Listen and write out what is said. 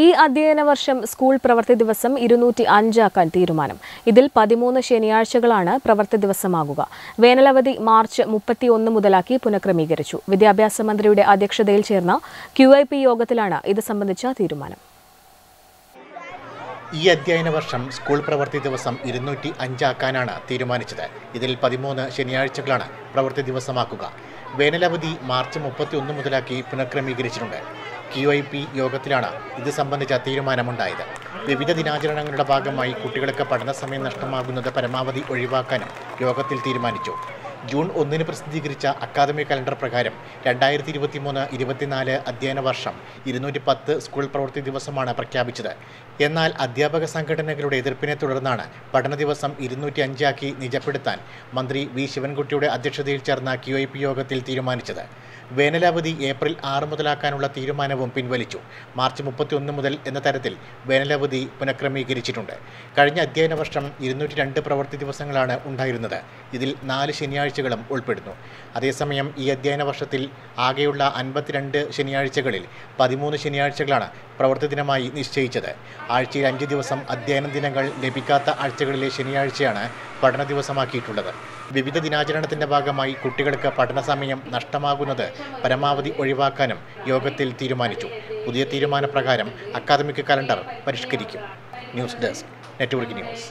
ഈ അധ്യയന വർഷം സ്കൂൾ പ്രവൃത്തി ദിവസം ഇരുന്നൂറ്റി അഞ്ചാക്കാൻ തീരുമാനം. ഇതിൽ പതിമൂന്ന് ശനിയാഴ്ചകളാണ് പ്രവൃത്തി ദിവസമാകുക. വേനലവധി മാർച്ച് മുപ്പത്തിയൊന്ന് മുതലാക്കി പുനഃക്രമീകരിച്ചു. വിദ്യാഭ്യാസ മന്ത്രിയുടെ അധ്യക്ഷതയിൽ ചേർന്ന ക്യു യോഗത്തിലാണ് ഇത് സംബന്ധിച്ച തീരുമാനം. ഈ അധ്യയന വർഷം സ്കൂൾ പ്രവൃത്തി ദിവസം ഇരുന്നൂറ്റി അഞ്ചാക്കാനാണ് തീരുമാനിച്ചത്. ഇതിൽ പതിമൂന്ന് ശനിയാഴ്ചകളാണ് പ്രവൃത്തി ദിവസമാക്കുക. വേനലവധി മാർച്ച് മുപ്പത്തി ഒന്ന് മുതലാക്കി പുനഃക്രമീകരിച്ചിട്ടുണ്ട്. ക്യു ഐ പി യോഗത്തിലാണ് ഇത് സംബന്ധിച്ച തീരുമാനമുണ്ടായത്. വിവിധ ദിനാചരണങ്ങളുടെ ഭാഗമായി കുട്ടികൾക്ക് പഠന സമയം നഷ്ടമാകുന്നത് പരമാവധി ഒഴിവാക്കാനും യോഗത്തിൽ തീരുമാനിച്ചു. ജൂൺ ഒന്നിന് പ്രസിദ്ധീകരിച്ച അക്കാദമി കലണ്ടർ പ്രകാരം രണ്ടായിരത്തി ഇരുപത്തി മൂന്ന് ഇരുപത്തിനാല് അധ്യയന വർഷം ഇരുന്നൂറ്റി പത്ത് സ്കൂൾ പ്രവൃത്തി ദിവസമാണ് പ്രഖ്യാപിച്ചത്. എന്നാൽ അധ്യാപക സംഘടനകളുടെ എതിർപ്പിനെ തുടർന്നാണ് പഠന ദിവസം ഇരുന്നൂറ്റി അഞ്ചാക്കി നിജപ്പെടുത്താൻ മന്ത്രി വി. ശിവൻകുട്ടിയുടെ അധ്യക്ഷതയിൽ ചേർന്ന ക്യു. ഐ. പി യോഗത്തിൽ തീരുമാനിച്ചത്. വേനലവധി ഏപ്രിൽ ആറ് മുതലാക്കാനുള്ള തീരുമാനവും പിൻവലിച്ചു. മാർച്ച് മുപ്പത്തിയൊന്ന് മുതൽ എന്ന തരത്തിൽ വേനലവധി പുനഃക്രമീകരിച്ചിട്ടുണ്ട്. കഴിഞ്ഞ അധ്യയന വർഷം ഇരുന്നൂറ്റി രണ്ട് പ്രവൃത്തി ദിവസങ്ങളാണ് ഉണ്ടായിരുന്നത്. ഇതിൽ നാല് ശനിയാഴ്ചകളും ഉൾപ്പെടുന്നു. അതേസമയം ഈ അധ്യയന വർഷത്തിൽ ആകെയുള്ള അൻപത്തിരണ്ട് ശനിയാഴ്ചകളിൽ പതിമൂന്ന് ശനിയാഴ്ചകളാണ് പ്രവൃത്തി ദിനമായി നിശ്ചയിച്ചത്. ആഴ്ചയിൽ അഞ്ച് ദിവസം അധ്യയന ദിനങ്ങൾ ലഭിക്കാത്ത ആഴ്ചകളിലെ ശനിയാഴ്ചയാണ് പഠന ദിവസമാക്കിയിട്ടുള്ളത്. വിവിധ ദിനാചരണത്തിന്റെ ഭാഗമായി കുട്ടികൾക്ക് പഠന സമയം നഷ്ടമാകുന്നത് പരമാവധി ഒഴിവാക്കാനും യോഗത്തിൽ തീരുമാനിച്ചു. പുതിയ തീരുമാനപ്രകാരം academic calendar പരിഷ്കരിക്കും. News desk network news.